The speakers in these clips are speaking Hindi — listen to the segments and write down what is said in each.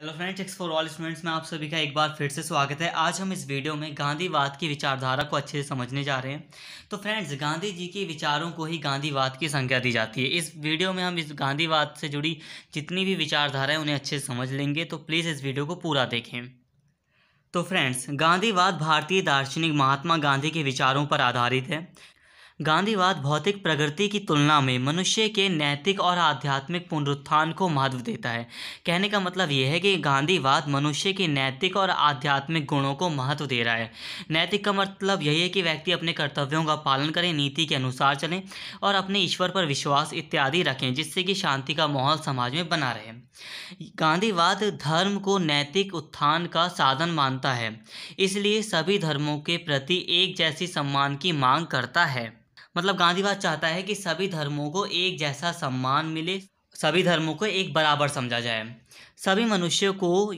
Hello friends x for all students में आप सभी का एक बार फिर से स्वागत है। आज हम इस वीडियो में गांधीवाद की विचारधारा को अच्छे से समझने जा रहे हैं। तो फ्रेंड्स गांधी जी के विचारों को ही गांधीवाद की संज्ञा दी जाती है। इस वीडियो में हम इस गांधीवाद से जुड़ी जितनी भी विचारधारा है, उन्हें अच्छे से समझ लेंगे। तो प्लीज़ इस वीडियो को पूरा देखें। तो फ्रेंड्स गांधीवाद भारतीय दार्शनिक महात्मा गांधी के विचारों पर आधारित है। गांधीवाद भौतिक प्रगति की तुलना में मनुष्य के नैतिक और आध्यात्मिक पुनरुत्थान को महत्व देता है। कहने का मतलब यह है कि गांधीवाद मनुष्य के नैतिक और आध्यात्मिक गुणों को महत्व दे रहा है। नैतिक का मतलब यही है कि व्यक्ति अपने कर्तव्यों का पालन करें, नीति के अनुसार चलें और अपने ईश्वर पर विश्वास इत्यादि रखें, जिससे कि शांति का माहौल समाज में बना रहे। गांधीवाद धर्म को नैतिक उत्थान का साधन मानता है, इसलिए सभी धर्मों के प्रति एक जैसी सम्मान की मांग करता है। मतलब गांधीवाद चाहता है कि सभी धर्मों को एक जैसा सम्मान मिले, सभी धर्मों को एक बराबर समझा जाए। सभी मनुष्यों को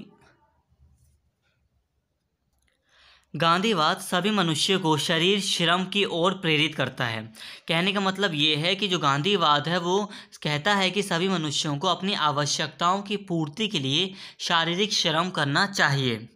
गांधीवाद सभी मनुष्य को शरीर, श्रम की ओर प्रेरित करता है। कहने का मतलब ये है कि जो गांधीवाद है, वो कहता है कि सभी मनुष्यों को अपनी आवश्यकताओं की पूर्ति के लिए शारीरिक श्रम करना चाहिए।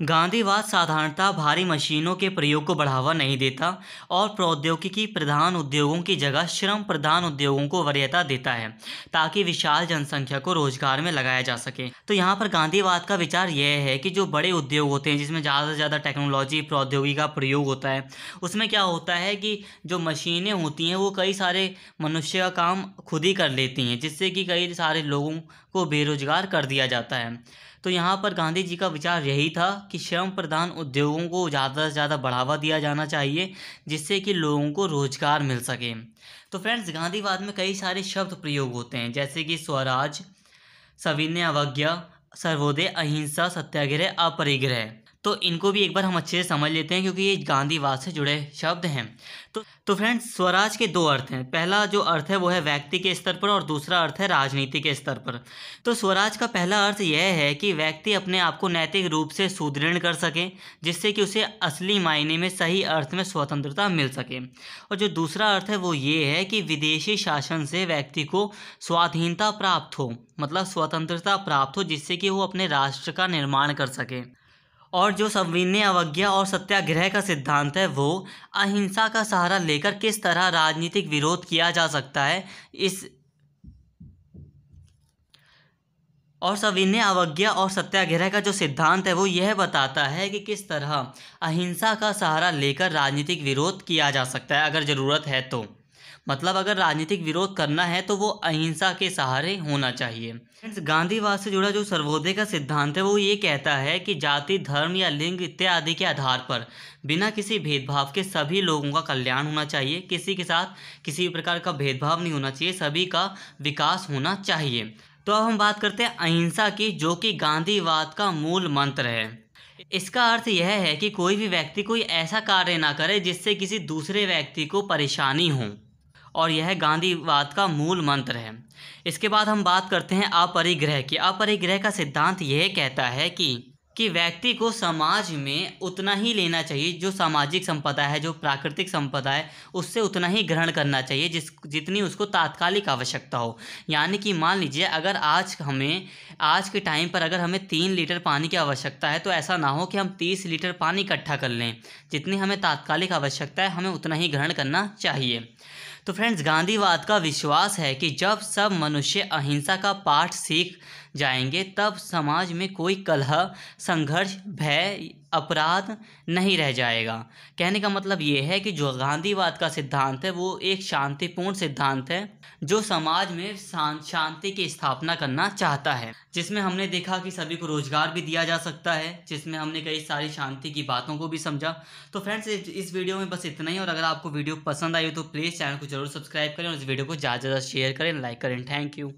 गांधीवाद साधारणतः भारी मशीनों के प्रयोग को बढ़ावा नहीं देता और प्रौद्योगिकी प्रधान उद्योगों की जगह श्रम प्रधान उद्योगों को वरीयता देता है, ताकि विशाल जनसंख्या को रोज़गार में लगाया जा सके। तो यहाँ पर गांधीवाद का विचार यह है कि जो बड़े उद्योग होते हैं, जिसमें ज़्यादा से ज़्यादा टेक्नोलॉजी प्रौद्योगिकी का प्रयोग होता है, उसमें क्या होता है कि जो मशीनें होती हैं, वो कई सारे मनुष्य का काम खुद ही कर लेती हैं, जिससे कि कई सारे लोगों को बेरोजगार कर दिया जाता है। तो यहाँ पर गांधी जी का विचार यही था कि श्रम प्रधान उद्योगों को ज़्यादा से ज़्यादा बढ़ावा दिया जाना चाहिए, जिससे कि लोगों को रोज़गार मिल सके। तो फ्रेंड्स, गांधीवाद में कई सारे शब्द प्रयोग होते हैं, जैसे कि स्वराज, सविनय अवज्ञा, सर्वोदय अहिंसा, सत्याग्रह, अपरिग्रह। तो इनको भी एक बार हम अच्छे से समझ लेते हैं क्योंकि ये गांधीवाद से जुड़े शब्द हैं। तो तो फ्रेंड्स, स्वराज के दो अर्थ हैं। पहला जो अर्थ है वो है व्यक्ति के स्तर पर और दूसरा अर्थ है राजनीति के स्तर पर। तो स्वराज का पहला अर्थ यह है कि व्यक्ति अपने आप को नैतिक रूप से सुदृढ़ कर सके, जिससे कि उसे असली मायने में सही अर्थ में स्वतंत्रता मिल सके। और जो दूसरा अर्थ है वो ये है कि विदेशी शासन से व्यक्ति को स्वाधीनता प्राप्त हो मतलब स्वतंत्रता प्राप्त हो, जिससे कि वो अपने राष्ट्र का निर्माण कर सके। और जो संविनय अवज्ञा और सत्याग्रह का सिद्धांत है, वो अहिंसा का सहारा लेकर किस तरह राजनीतिक विरोध किया जा सकता है, इस और सविनय अवज्ञा और सत्याग्रह का जो सिद्धांत है, वो यह बताता है कि किस तरह अहिंसा का सहारा लेकर राजनीतिक विरोध किया जा सकता है, अगर ज़रूरत है तो। मतलब अगर राजनीतिक विरोध करना है तो वो अहिंसा के सहारे होना चाहिए। गांधीवाद से जुड़ा जो सर्वोदय का सिद्धांत है, वो ये कहता है कि जाति, धर्म या लिंग इत्यादि के आधार पर बिना किसी भेदभाव के सभी लोगों का कल्याण होना चाहिए। किसी के साथ किसी प्रकार का भेदभाव नहीं होना चाहिए, सभी का विकास होना चाहिए। तो अब हम बात करते हैं अहिंसा की, जो कि गांधीवाद का मूल मंत्र है। इसका अर्थ यह है कि कोई भी व्यक्ति कोई ऐसा कार्य ना करे जिससे किसी दूसरे व्यक्ति को परेशानी हो। और यह गांधीवाद का मूल मंत्र है। इसके बाद हम बात करते हैं अपरिग्रह की। अपरिग्रह का सिद्धांत यह कहता है कि कि व्यक्ति को समाज में उतना ही लेना चाहिए जो सामाजिक संपदा है, जो प्राकृतिक संपदा है, उससे उतना ही ग्रहण करना चाहिए जिस, जितनी उसको तात्कालिक आवश्यकता हो। यानी कि मान लीजिए अगर आज हमें, आज के टाइम पर अगर हमें तीन लीटर पानी की आवश्यकता है तो ऐसा ना हो कि हम तीस लीटर पानी इकट्ठा कर लें। जितनी हमें तात्कालिक आवश्यकता है, हमें उतना ही ग्रहण करना चाहिए। तो फ्रेंड्स गांधीवाद का विश्वास है कि जब सब मनुष्य अहिंसा का पाठ सीख जाएँगे, तब समाज में कोई कलह, संघर्ष, भय, अपराध नहीं रह जाएगा। कहने का मतलब ये है कि जो गांधीवाद का सिद्धांत है, वो एक शांतिपूर्ण सिद्धांत है, जो समाज में शांति की स्थापना करना चाहता है। जिसमें हमने देखा कि सभी को रोज़गार भी दिया जा सकता है, जिसमें हमने कई सारी शांति की बातों को भी समझा। तो फ्रेंड्स इस वीडियो में बस इतना ही, और अगर आपको वीडियो पसंद आई हो तो प्लीज़ चैनल को ज़रूर सब्सक्राइब करें, और इस वीडियो को ज़्यादा से ज़्यादा शेयर करें, लाइक करें। Thank you.